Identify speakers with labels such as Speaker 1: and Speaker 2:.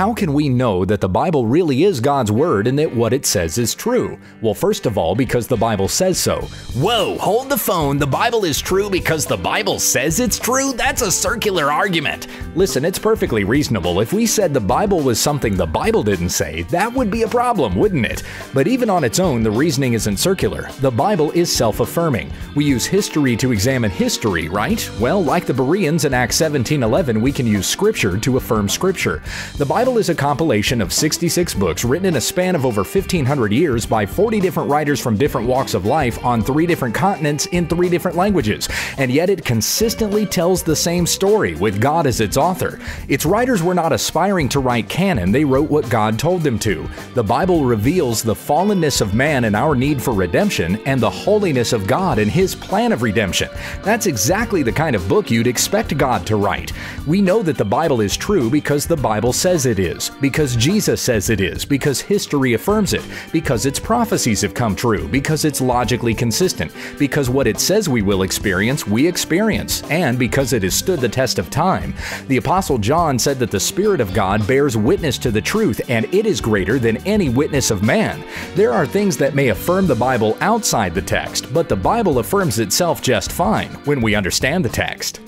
Speaker 1: How can we know that the Bible really is God's Word and that what it says is true? Well, first of all, because the Bible says so. Whoa, hold the phone. The Bible is true because the Bible says it's true? That's a circular argument. Listen, it's perfectly reasonable. If we said the Bible was something the Bible didn't say, that would be a problem, wouldn't it? But even on its own, the reasoning isn't circular. The Bible is self affirming. We use history to examine history, right? Well, like the Bereans in Acts 17:11, we can use Scripture to affirm Scripture. The Bible is a compilation of 66 books written in a span of over 1,500 years by 40 different writers from different walks of life on three different continents in three different languages, and yet it consistently tells the same story with God as its author. Its writers were not aspiring to write canon, they wrote what God told them to. The Bible reveals the fallenness of man and our need for redemption, and the holiness of God and His plan of redemption. That's exactly the kind of book you'd expect God to write. We know that the Bible is true because the Bible says it is, because Jesus says it is, because history affirms it, because its prophecies have come true, because it's logically consistent, because what it says we will experience, we experience, and because it has stood the test of time. The Apostle John said that the Spirit of God bears witness to the truth, and it is greater than any witness of man. There are things that may affirm the Bible outside the text, but the Bible affirms itself just fine when we understand the text.